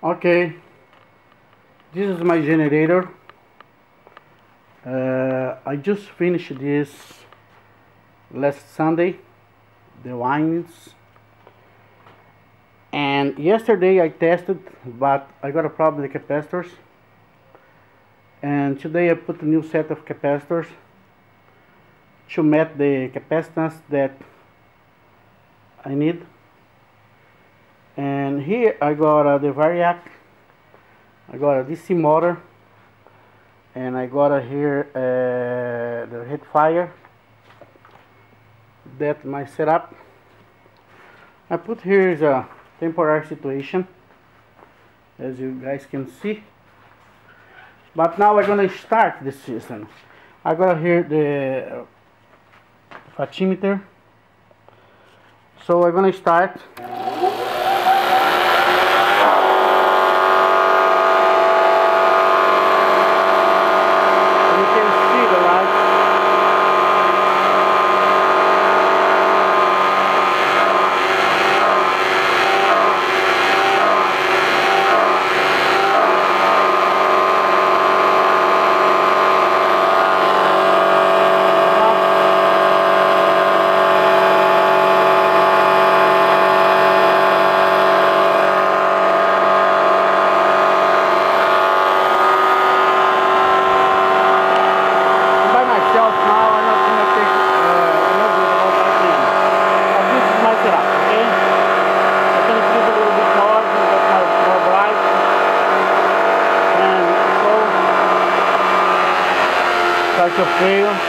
Okay, this is my generator. Uh, I just finished this last Sunday, the wines. And yesterday I tested, but I got a problem with the capacitors. And today I put a new set of capacitors to meet the capacitance that I need here I got uh, the Variac. I got a DC motor and I got uh, here uh, the head fire that my setup. I put here is a temporary situation as you guys can see. But now we're gonna start the system I got here the fatiometer so we're gonna start Tá feio.